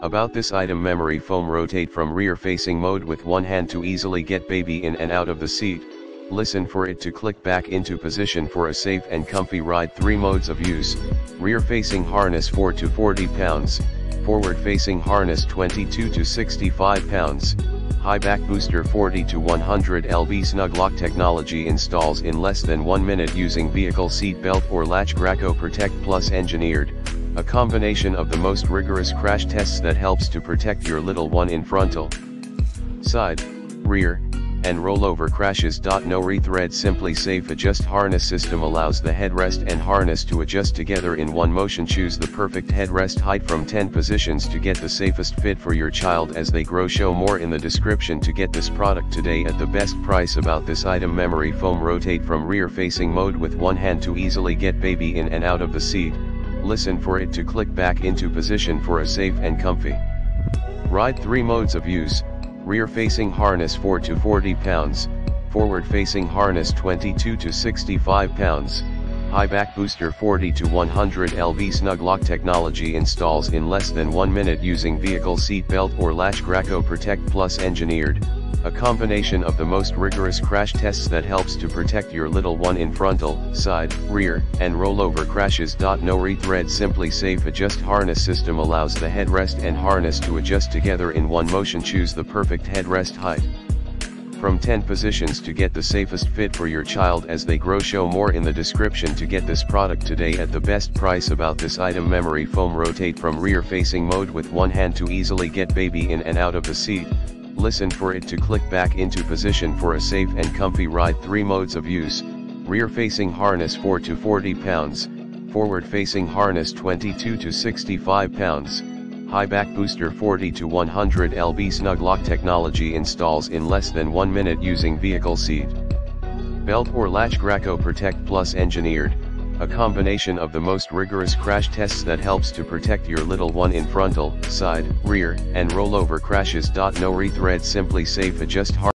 About this item memory foam rotate from rear facing mode with one hand to easily get baby in and out of the seat. Listen for it to click back into position for a safe and comfy ride. 3 modes of use, rear facing harness 4 to 40 pounds, forward facing harness 22 to 65 pounds, high back booster 40 to 100 lb snug lock technology installs in less than 1 minute using vehicle seat belt or latch Graco Protect Plus engineered, a combination of the most rigorous crash tests that helps to protect your little one in frontal, side, rear, and rollover crashes. No rethread simply safe adjust harness system allows the headrest and harness to adjust together in one motion. Choose the perfect headrest height from 10 positions to get the safest fit for your child. As they grow show more in the description to get this product today at the best price. About this item memory foam rotate from rear facing mode with one hand to easily get baby in and out of the seat, listen for it to click back into position for a safe and comfy. Ride 3 modes of use rear facing harness 4 to 40 pounds, forward facing harness 22 to 65 pounds, high back booster 40 to 100 LV snug lock technology installs in less than 1 minute using vehicle seat belt or latch Graco Protect Plus engineered, a combination of the most rigorous crash tests that helps to protect your little one in frontal, side, rear, and rollover crashes. No rethread simply safe adjust harness system allows the headrest and harness to adjust together in one motion choose the perfect headrest height. From 10 positions to get the safest fit for your child as they grow show more in the description to get this product today at the best price about this item memory foam rotate from rear facing mode with one hand to easily get baby in and out of the seat, listen for it to click back into position for a safe and comfy ride. 3 modes of use, rear facing harness 4 to 40 pounds, forward facing harness 22 to 65 pounds, high back booster 40 to 100 lb. Snug lock technology installs in less than 1 minute using vehicle seat. Belt or latch Graco Protect Plus engineered, a combination of the most rigorous crash tests that helps to protect your little one in frontal, side, rear, and rollover crashes. No rethread simply safe adjust hard